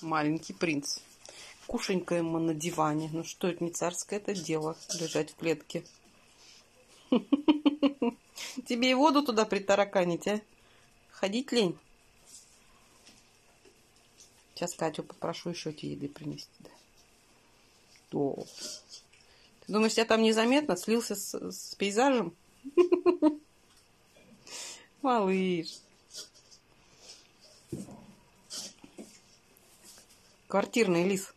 Маленький принц. Кушенькаем мы на диване. Ну что, это не царское это дело, лежать в клетке. Тебе и воду туда притараканить, а? Ходить лень? Сейчас Катю попрошу еще тебе еды принести. Да. О. Ты думаешь, я там незаметно слился с, с пейзажем? Малыш. Квартирный лис.